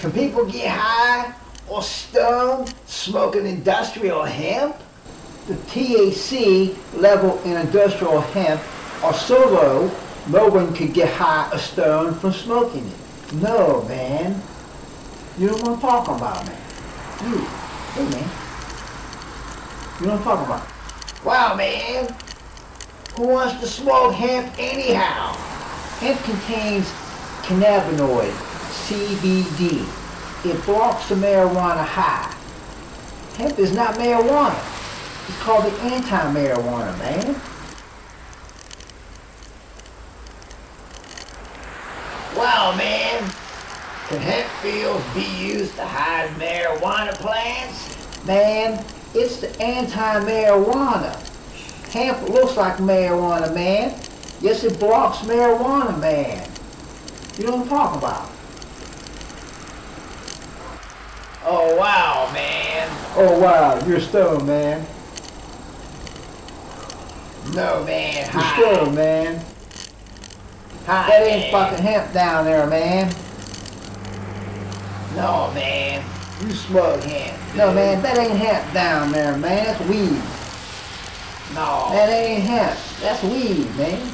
Can people get high or stoned smoking industrial hemp? The THC level in industrial hemp are so low, no one could get high or stoned from smoking it. No, man. You don't want to talk about, man. You. Hey, man. You don't talking about. Wow, man. Who wants to smoke hemp anyhow? Hemp contains cannabinoid, CBD. It blocks the marijuana high. Hemp is not marijuana. It's called the anti-marijuana, man. Wow, man. Can hemp fields be used to hide marijuana plants? Man, it's the anti-marijuana. Hemp looks like marijuana, man. Yes, it blocks marijuana, man. You don't I'm about? Oh, wow, man. Oh, wow, you're stoned, man. No, man. You're high. stoned, man. High, that ain't man. fucking hemp down there, man. No, man. You smoke hemp. Dude. No, man, that ain't hemp down there, man. That's weed. No. That ain't hemp. That's weed, man.